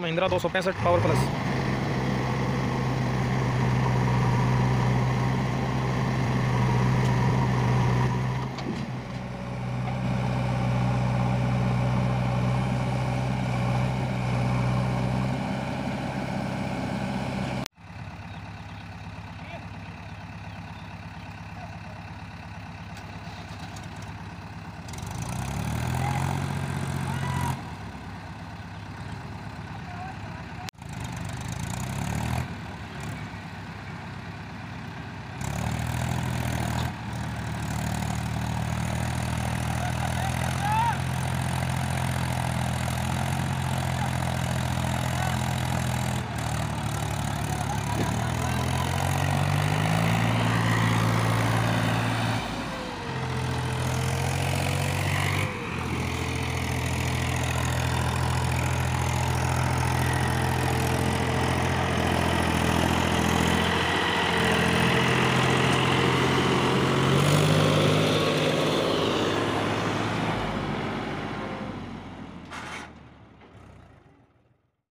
महिंद्रा दो सौ पैंसठ पावर प्लस।